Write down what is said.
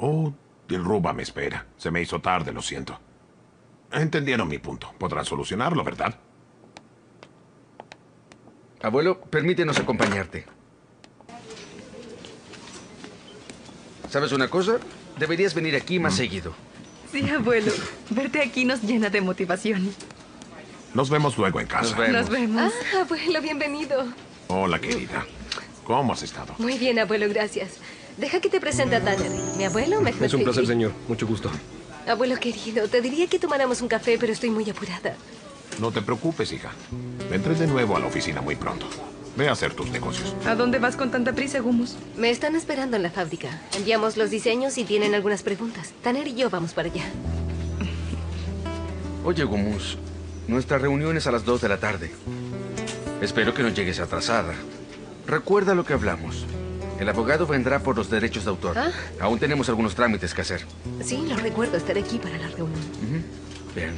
Oh, Dilruba me espera. Se me hizo tarde, lo siento. Entendieron mi punto. Podrán solucionarlo, ¿verdad? Abuelo, permítenos acompañarte. ¿Sabes una cosa? Deberías venir aquí más seguido. Sí, abuelo. Verte aquí nos llena de motivación. Nos vemos luego en casa. Nos vemos. Nos vemos. Ah, abuelo, bienvenido. Hola, querida. ¿Cómo has estado? Muy bien, abuelo, gracias. Deja que te presente a Tanner. Mi abuelo, Mehmet Es un placer, señor. Mucho gusto. Abuelo querido, te diría que tomáramos un café, pero estoy muy apurada. No te preocupes, hija. Vendré de nuevo a la oficina muy pronto. Ve a hacer tus negocios. ¿A dónde vas con tanta prisa, Gumus? Me están esperando en la fábrica. Enviamos los diseños y tienen algunas preguntas. Tanner y yo vamos para allá. Oye, Gumus, nuestra reunión es a las 2 de la tarde. Espero que no llegues atrasada. Recuerda lo que hablamos. El abogado vendrá por los derechos de autor. Ah. Aún tenemos algunos trámites que hacer. Sí, lo recuerdo. Estaré aquí para la reunión. Bien.